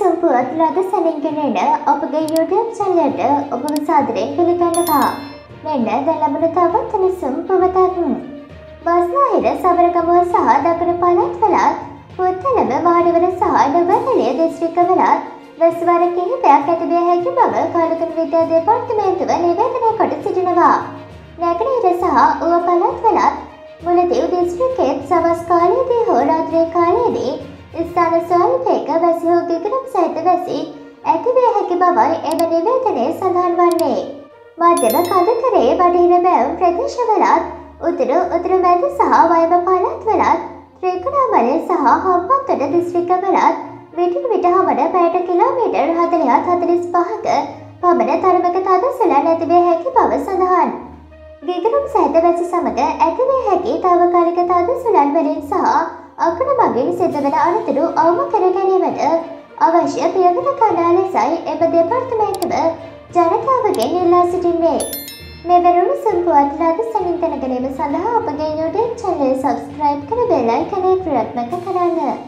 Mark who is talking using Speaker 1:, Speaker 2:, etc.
Speaker 1: පුවත් ලද සැලින්ගෙනෙන ඔබගේ YouTube චැනලට ඔබව සාදරයෙන් පිළිගන්නවා. මෙන්න දැන් ලැබුණු තවත් උණුසුම් පුවතක්. බස්නාහිර සබරගමුව සහ දකුණු පළාත්වලත් පුත්තලම මහනුවර සහ නුවරඑළිය දිස්ත්‍රික්කවලත් වැස්වර කිහිපයක් ඇතිවිය හැකි බව කලුතුරු විද්‍යා දෙපාර්තමේන්තුව නිවේදනය කොට සිටිනවා. නැගෙනහිර සහ ඌව පළාත්වලත් මුලතිව් දිස්ත්‍රික්කයේත් සවස් කාලයේදී හෝ රාත්‍රී කාලයේදී ස්ථාන ස්වල්පයක වැසි හෝ ගිගුරුම් සහිත වැසි ඇතිවිය හැකි බවයි එම නිවේදනයේ සඳහන් වන්නේ. මධ්‍යම කඳකරේ බටහිර බැවුම් ප්‍රදේශවලත් උතුරු උතුරු මැද සහ වයඹ පළාත්වලත් ත්‍රිකුණාමලය සහ හම්බන්තොට දිස්ත්‍රික්කවලත් විටින් විට හමන පැයට කිලෝමීටර් හතලිහත් හතලිස් පහක පමණ තරමක තද සුළන් ඇතිවිය හැකි බව සඳහන්. ගිගරුම් සහිත වැසි සමඟ ඇතිවිය හැකි තාවකාලික තද සුළන් වලින් සහ අකුණු මගින් සිදුවන අනතුරු අවම කර ගැනීමට අවශ්‍ය පියවර කණ්ඩා ලෙසයි එම දෙපාර්තමේන්තුව ජනතාවගෙන් ඉල්ලා සිටින්නේ. මෙවැරුණු සම්පුවත් ලද සනින් දැනගැනීම සඳහා අපගේ YouTube චැනල් සබස්ක්‍රයිබ් කර බෙල් අයිකනය ක්‍රියාත්මක කරන්න.